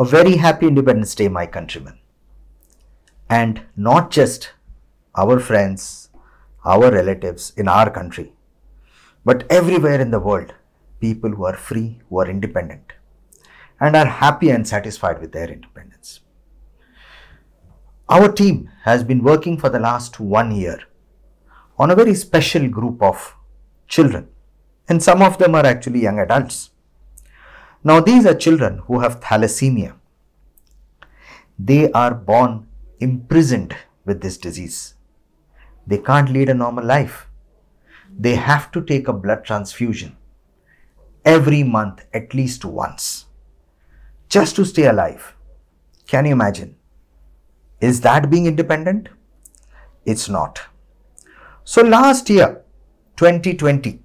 A very happy Independence Day, my countrymen. And not just our friends, our relatives in our country, but everywhere in the world, people who are free, who are independent, and are happy and satisfied with their independence. Our team has been working for the last one year on a very special group of children, and some of them are actually young adults. Now, these are children who have thalassemia. They are born imprisoned with this disease. They can't lead a normal life. They have to take a blood transfusion every month at least once just to stay alive. Can you imagine? Is that being independent? It's not. So last year, 2020,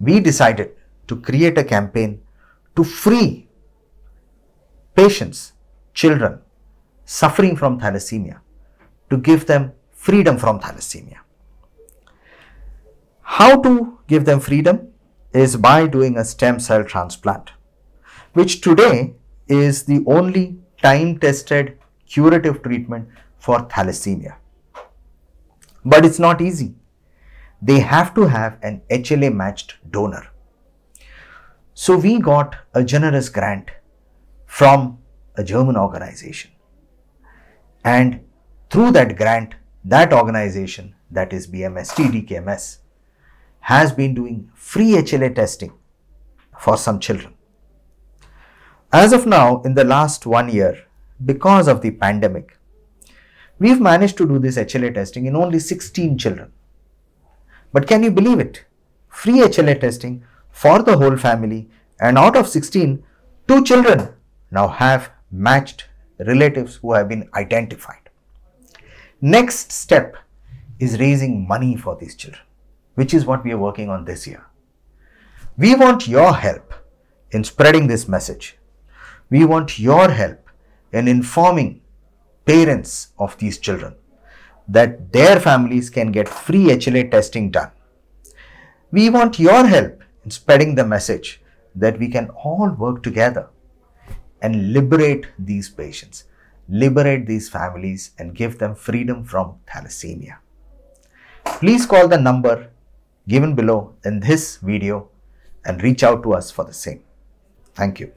we decided to create a campaign to free patients, children suffering from thalassemia, to give them freedom from thalassemia. How to give them freedom is by doing a stem cell transplant, which today is the only time tested curative treatment for thalassemia. But it's not easy. They have to have an HLA matched donor. So we got a generous grant from a German organization. And through that grant, that organization, that is BMST, DKMS, has been doing free HLA testing for some children. As of now, in the last one year, because of the pandemic, we've managed to do this HLA testing in only 16 children. But can you believe it? Free HLA testing for the whole family and out of 16, two children now have matched relatives who have been identified. Next step is raising money for these children, which is what we are working on this year. We want your help in spreading this message. We want your help in informing parents of these children that their families can get free HLA testing done. We want your help in spreading the message that we can all work together and liberate these patients, liberate these families and give them freedom from thalassemia. Please call the number given below in this video and reach out to us for the same. Thank you.